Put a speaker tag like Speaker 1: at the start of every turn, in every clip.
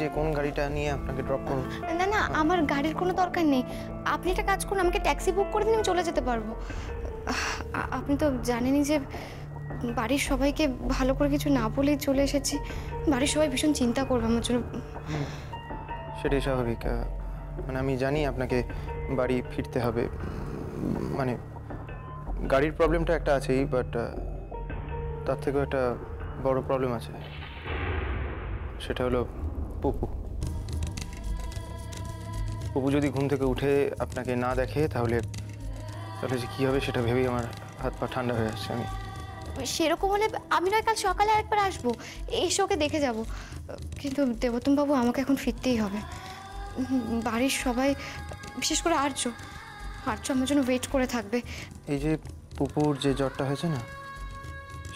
Speaker 1: যে কোন গাড়িটা নিয়ে আপনাকে ড্রপ করুন
Speaker 2: না না আমার গাড়ির কোনো দরকার নেই। আপনি একটা কাজ করুন আমাকে ট্যাক্সি বুক করে দিন আমি চলে যেতে পারব। আপনি তো জানেনই যে বাড়ির সবাইকে ভালো করে কিছু না বলেই চলে এসেছি। বাড়ির সবাই ভীষণ চিন্তা করবে আমার জন্য।
Speaker 1: সেটাই স্বাভাবিক। মানে আমি জানি আপনাকে বাড়ি ফিরতে হবে। মানে গাড়ির প্রবলেমটা একটা আছেই বাট তার থেকেও একটা বড় প্রবলেম আছে। সেটা হলো পুপু। পুপু যদি ঘুম থেকে উঠে আপনাকে না দেখে তাহলে তাহলে যে কী হবে সেটা ভেবেই আমার হাত পা ঠান্ডা হয়ে আসছে। আমি
Speaker 2: সেরকম হলে আমি নয় কাল সকালে আরেকবার আসব। এসে ওকে দেখে যাব। কিন্তু দেবতম বাবু আমাকে এখন ফিরতেই হবে। বাড়ির সবাই বিশেষ করে আর্য। আর্য আমার জন্য ওয়েট করে থাকবে।
Speaker 1: এই যে পুপুর যে জ্বরটা হয়েছে না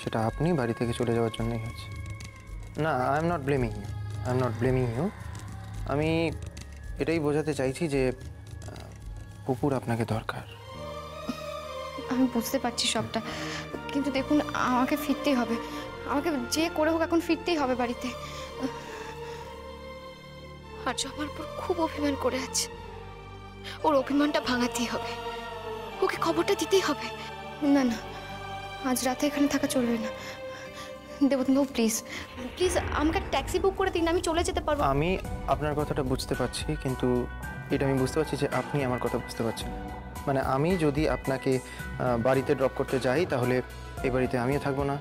Speaker 1: সেটা আপনি বাড়ি থেকে চলে যাওয়ার জন্যই হয়েছে। না I am not blaming you I am not blaming you আমি এটাই বোঝাতে চাইছি যে পুপুর আপনাকে দরকার।
Speaker 2: আমি বুঝতে পারছি সবটা। কিন্তু দেখুন, আমাকে ফিরতেই হবে। আমাকে যে করে হোক এখন ফিরতেই হবে বাড়িতে। আর্য আমার উপর খুব অভিমান করে আছে, ওর অভিমানটা ভাঙাতেই হবে। ওকে খবরটা দিতেই হবে। না না, আজ রাতে এখানে থাকা চলবে না। দেবতনবাবু প্লিজ প্লিজ আমাকে ট্যাক্সি বুক করে দিন আমি চলে যেতে পারব।
Speaker 1: আমি আপনার কথাটা বুঝতে পারছি কিন্তু এটা আমি বুঝতে পারছি যে আপনি আমার কথা বুঝতে পারছেন মানে আমি যদি আপনাকে বাড়িতে ড্রপ করতে যাই তাহলে এই বাড়িতে আমিও থাকব না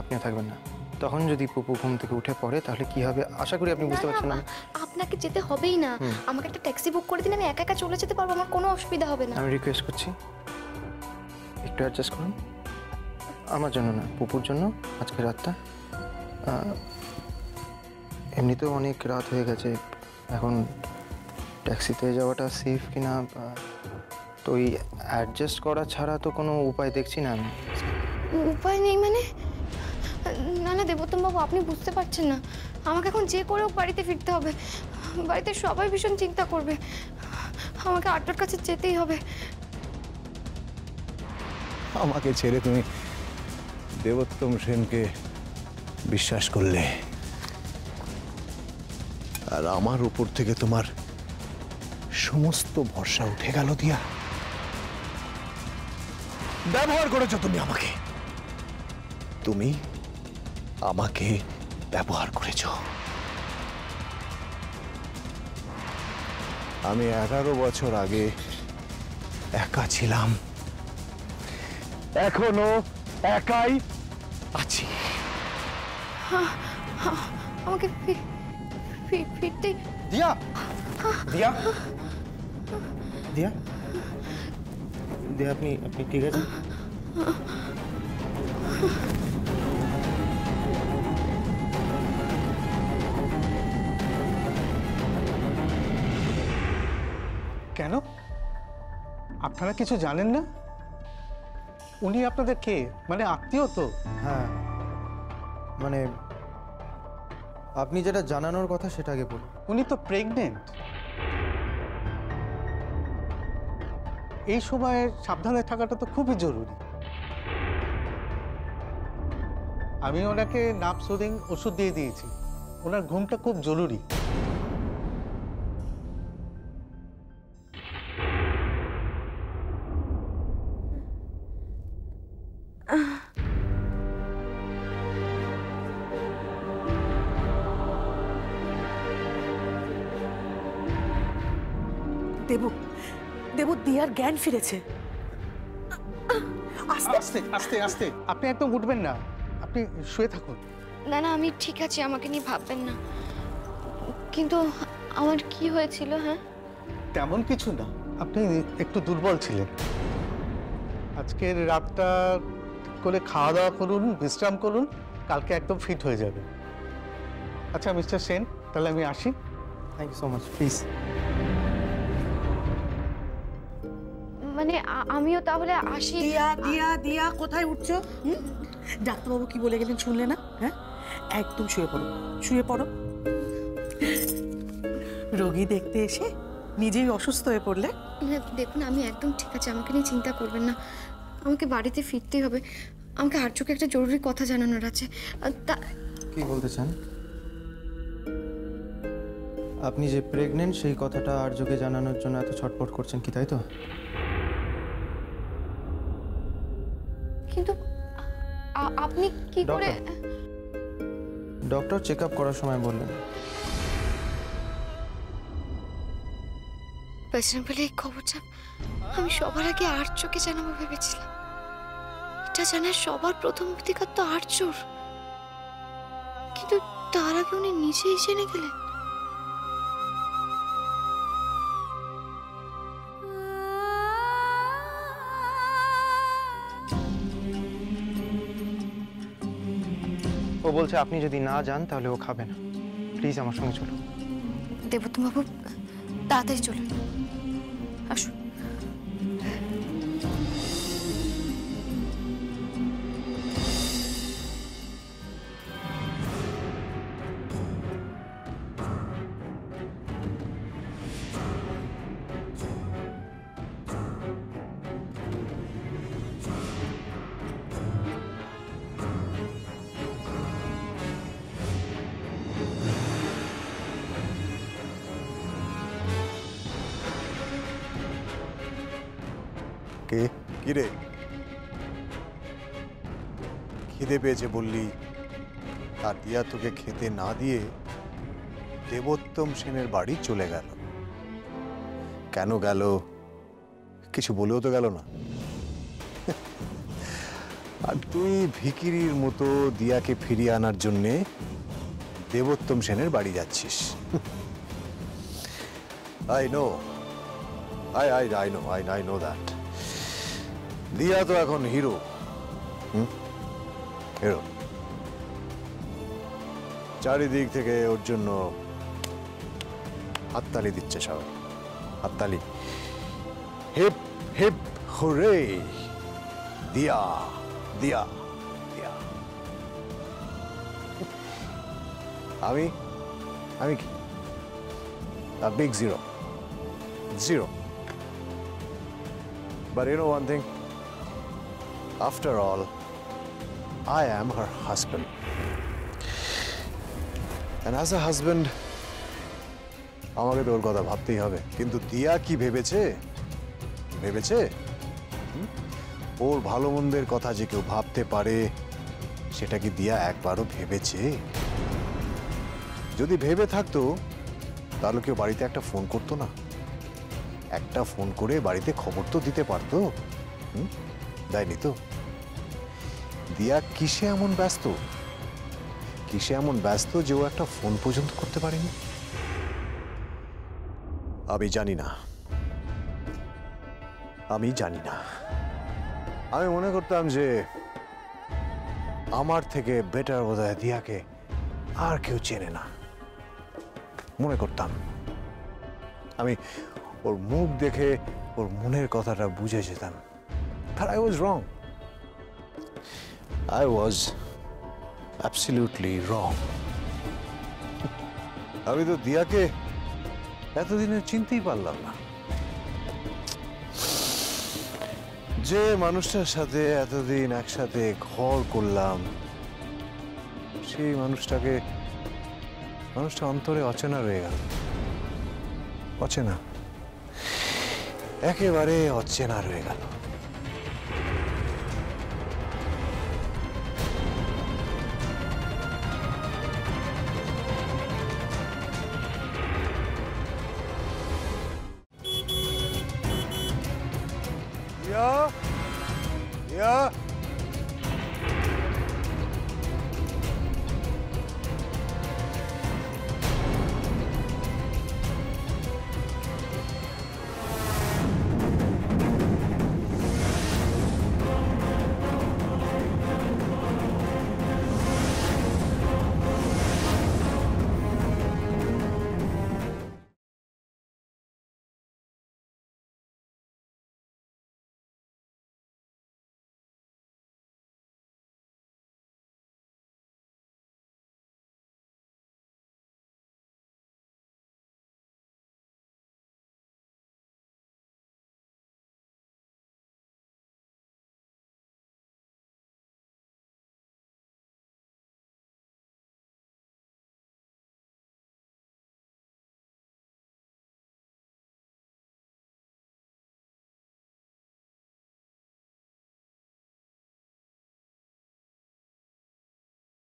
Speaker 1: আপনিও থাকবেন না। তখন যদি পুপু ঘুম থেকে উঠে পড়ে তাহলে কি হবে? আশা করি আপনি বুঝতে পারছেন না।
Speaker 2: আপনাকে যেতে হবেই না। আমাকে একটা ট্যাক্সি বুক করে দিন আমি একা একা চলে যেতে পারব আমার কোনো অসুবিধা হবে না।
Speaker 1: আমি রিকোয়েস্ট করছি একটু অ্যাডজাস্ট করুন। আমার জন্য না পুপুর জন্য। আজকে রাতটা এমনিতেও অনেক রাত হয়ে গেছে। এখন ট্যাক্সিতে যাওয়াটা সেফ কিনা তো ওই অ্যাডজাস্ট করা ছাড়া তো কোনো উপায় দেখছি না আমি।
Speaker 2: উপায় নেই মানে? না না দেবোত্তম বাবু আপনি বুঝতে পারছেন না। আমাকে এখন যে করেও বাড়িতে ফিরতে হবে। বাড়িতে সবাই ভীষণ চিন্তা করবে। আমাকে আটটার কাছে যেতেই হবে।
Speaker 3: আমাকে ছেড়ে তুমি দেবোত্তম সেনকে বিশ্বাস করলে। আর আমার উপর থেকে তোমার সমস্ত ভরসা উঠে গেল দিয়া। ব্যবহার করেছ তুমি আমাকে। তুমি আমাকে ব্যবহার করেছ। আমি এগারো বছর আগে একা ছিলাম। এখনও একাই আছি
Speaker 2: আমাকে ফি- ফি- ফিরতেই
Speaker 1: দিয়া দিয়া দিয়া দিয়া আপনি আপনি ঠিক আছেন
Speaker 4: কেন আপনারা কিছু জানেন না উনি আপনাদের কে? মানে আত্মীয় তো?
Speaker 1: হ্যাঁ। মানে আপনি যেটা জানানোর কথা সেটা আগে বলুন।
Speaker 4: উনি তো প্রেগনেন্ট এই সময়ে সাবধানে থাকাটা তো খুবই জরুরি। আমি ওনাকে নাপ সুদিং ওষুধ দিয়ে দিয়েছি। ওনার ঘুমটা খুব জরুরি।
Speaker 5: দেবু দিয়ার জ্ঞান ফিরেছে। আস্তে।
Speaker 4: আস্তে আস্তে আস্তে। আপনি একদম উঠবেন না। আপনি শুয়ে থাকুন।
Speaker 2: না না আমি ঠিক আছি আমাকে নিয়ে ভাববেন না। কিন্তু আমার কি হয়েছিল হ্যাঁ?
Speaker 4: তেমন কিছু না। আপনি একটু দুর্বল ছিলেন। আজকের রাতটা করে খাওয়া দাওয়া করুন বিশ্রাম করুন কালকে একদম ফিট হয়ে যাবে। আচ্ছা মিস্টার সেন তাহলে আমি আসি।
Speaker 1: Thank you so much please
Speaker 2: মানে আমিও তাহলে আসি।
Speaker 5: দিয়া দিয়া দিয়া কোথায় উঠছো? হুম? ডাক্তারবাবু কি বলে গেলেন শুনলে না? হ্যাঁ? একদম শুয়ে পড়ো শুয়ে পড়ো। রোগী দেখতে এসে নিজেই অসুস্থ হয়ে পড়লে?
Speaker 2: না, দেখুন আমি একদম ঠিক আছে আমাকে নিয়ে চিন্তা করবেন না। আমাকে বাড়িতে ফিরতেই হবে। আমাকে আর্যকে একটা জরুরি কথা জানানোর আছে। আর তা
Speaker 1: কি বলতে চান? আপনি যে প্রেগনেন্ট সেই কথাটা আর্যকে জানানোর জন্য এত ছটপট করছেন কি তাই তো?
Speaker 2: কিন্তু আপনি কি করে
Speaker 1: ডক্টর। চেক আপ করার সময় বললেন।
Speaker 2: পেছনে পেলে এই খবরটা আমি সবার আগে আর্যকে জানাব ভেবেছিলাম। এটা জানার সবার প্রথম অধিকার তো আর্যর কিন্তু তার আগে উনি নিজেই জেনে গেলেন।
Speaker 1: বলছে, আপনি যদি না যান, তাহলে ও খাবে না। প্লিজ আমার সঙ্গে চলো।
Speaker 2: দেবতম বাবু তাড়াতাড়ি চলুন। আসুন।
Speaker 3: কে কি রে খিদে পেয়েছে বললি। আর দিয়া তোকে খেতে না দিয়ে দেবোত্তম সেনের বাড়ি চলে গেল। কেন গেল? কিছু বলেও তো গেল না। আর তুই ভিকিরির মতো দিয়াকে ফিরিয়ে আনার জন্যে দেবোত্তম সেনের বাড়ি যাচ্ছিস। I know. I I I know I I know that. Diya তো এখন হিরো। হিরো। চারিদিক থেকে ওর জন্য হাততালি দিচ্ছে সবাই হাততালি। হিপ হিপ হুরে দিয়া দিয়া দিয়া। আমি? আমি কি? Big zero zero But you know one? After all, I am her husband. And as a husband, আমাকে তো ওর কথা ভাবতেই হবে কিন্তু দিয়া কি ভেবেছে ভেবেছে? ওর ভালো মন্দের কথা যে কেউ ভাবতে পারে সেটা কি দিয়া একবারও ভেবেছে যদি ভেবে থাকতো তাহলে কেউ বাড়িতে একটা ফোন করতো না একটা ফোন করে বাড়িতে খবর তো দিতে পারতো হুম? দেয়নি তো? দিয়া কিসে এমন ব্যস্ত? কিসে এমন ব্যস্ত যে ও একটা ফোন পর্যন্ত করতে পারেনি? আমি জানি না। আমি জানি না। আমি মনে করতাম যে আমার থেকে বেটার বোধ হয় দিয়াকে আর কেউ চেনে না। মনে করতাম। আমি ওর মুখ দেখে ওর মনের কথাটা বুঝে যেতাম। But I was wrong. I was absolutely wrong. আমি তো দিয়াকে এতদিনে চিনতেই পারলাম না যে মানুষটার সাথে এতদিন একসাথে ঘর করলাম সেই মানুষটাকে মানুষটা অন্তরে অচেনা রয়ে গেল অচেনা একেবারে অচেনা রয়ে গেল